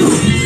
Sabina!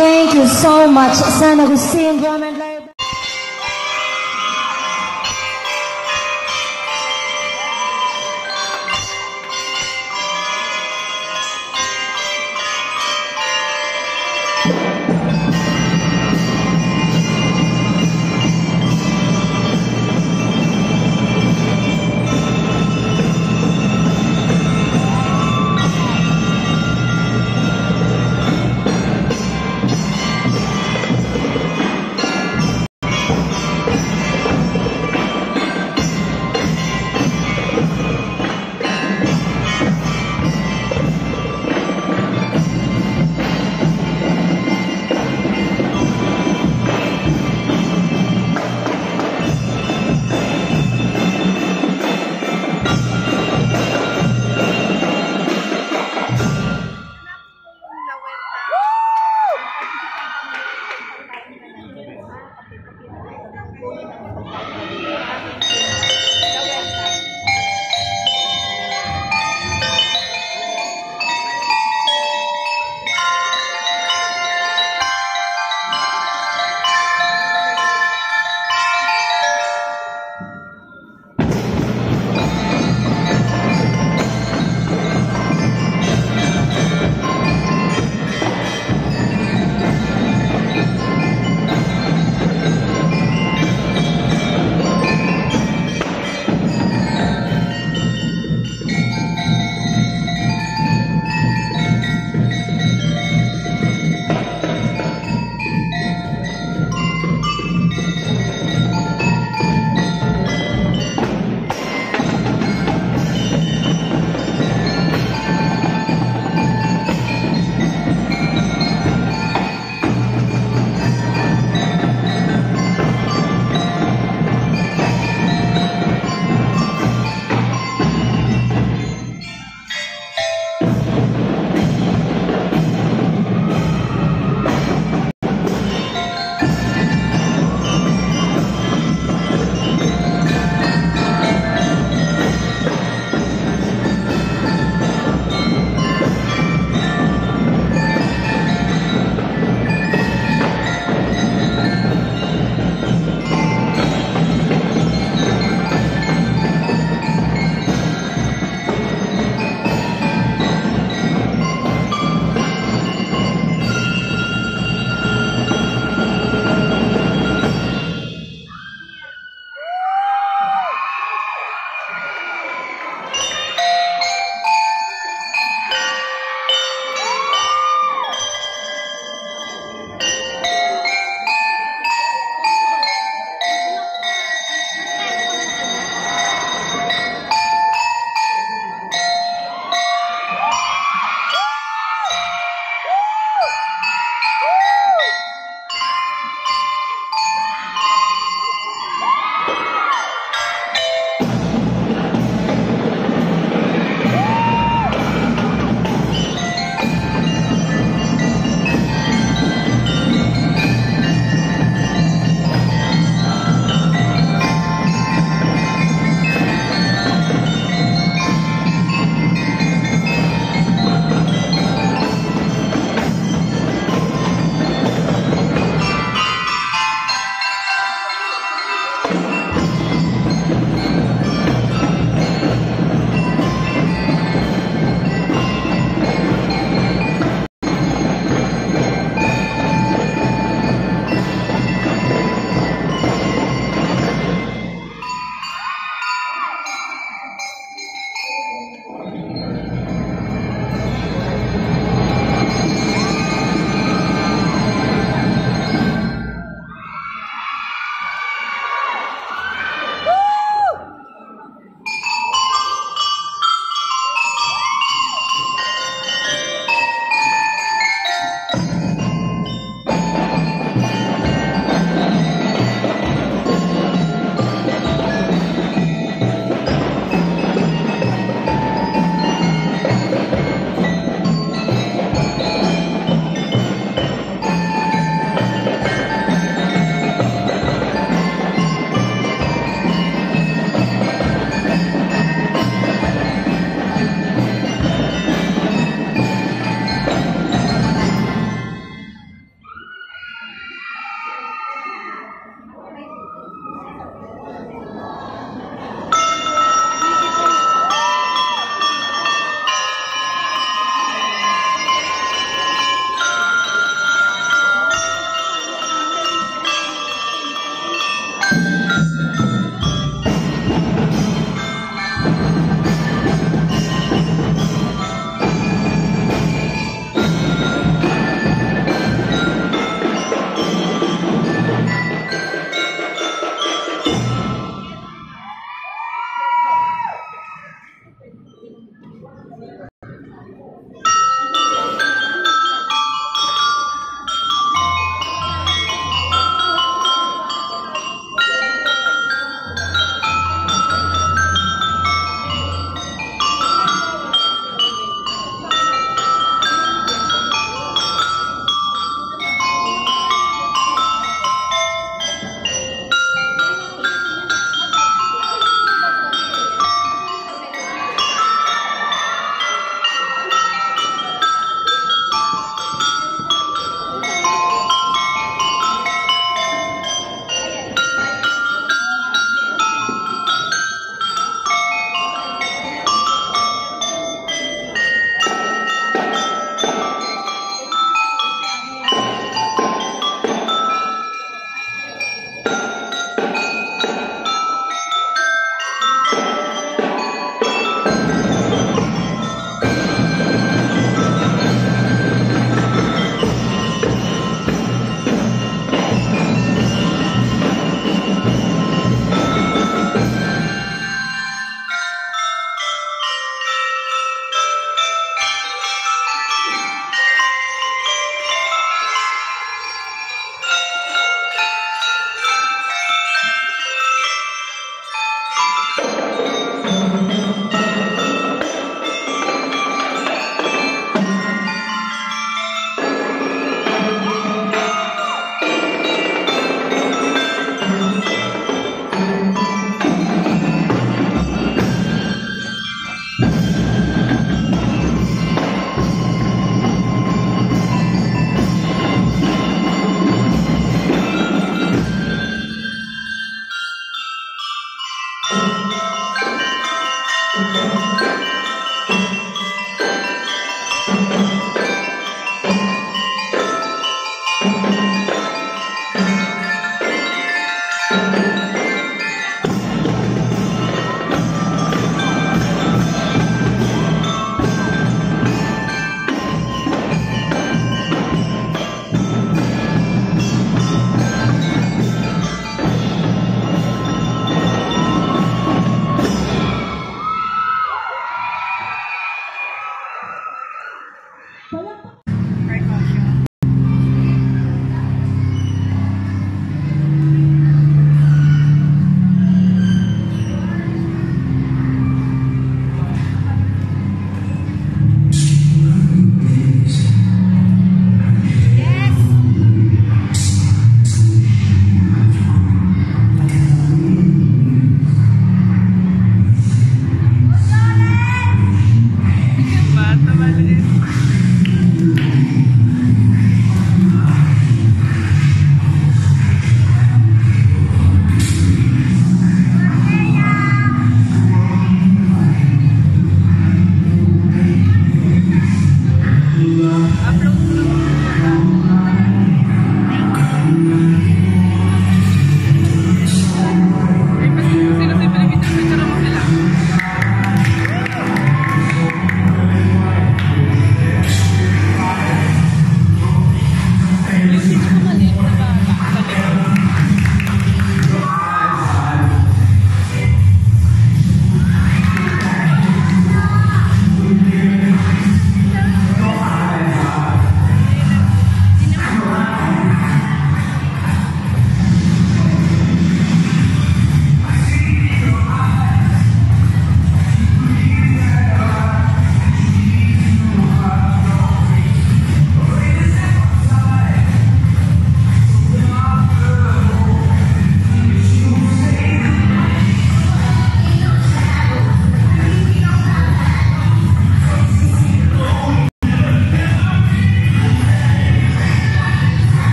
Thank you so much, San Agustin Drum and